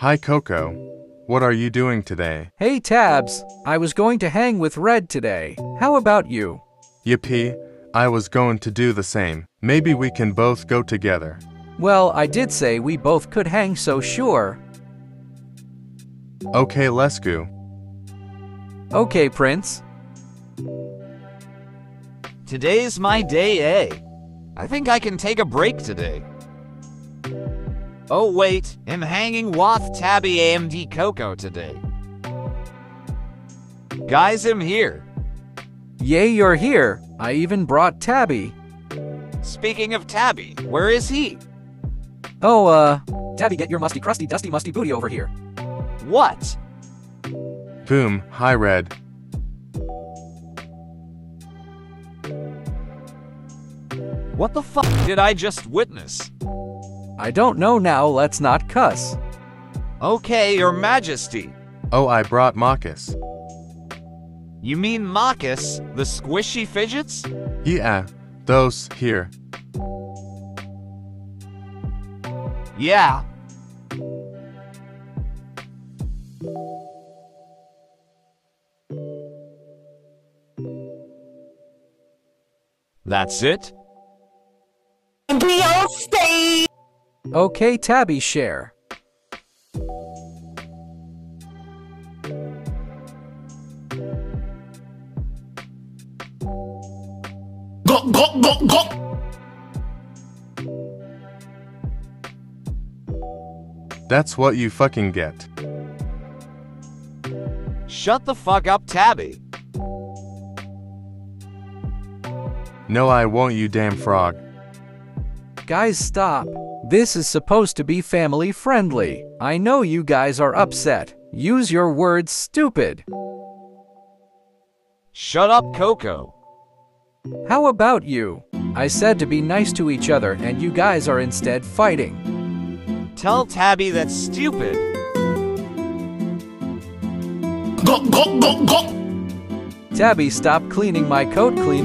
Hi, Coco. What are you doing today? Hey Tabs, I was going to hang with Red today. How about you? Yippee, I was going to do the same. Maybe we can both go together. Well, I did say we both could hang, so sure. Okay, let's go. Okay, Prince. Today's my day A. I think I can take a break today. Oh wait, I'm hanging with Tabby AMD Coco today. Guys, I'm here. Yay, you're here. I even brought Tabby. Speaking of Tabby, where is he? Oh, uh, Tabby, get your musty, crusty, dusty, musty booty over here. What? Boom, hi, Red. What the fuck did I just witness? I don't know now, let's not cuss. Okay, your majesty. Oh, I brought Marcus. You mean Marcus, the squishy fidgets? Yeah, those here. Yeah. That's it? Okay, Tabby, share. That's what you fucking get. Shut the fuck up, Tabby. No, I won't, you damn frog. Guys, stop. This is supposed to be family friendly. I know you guys are upset. Use your words, stupid. Shut up, Coco. How about you? I said to be nice to each other, and you guys are instead fighting. Tell Tabby that's stupid. Tabby, stop cleaning my coat clean.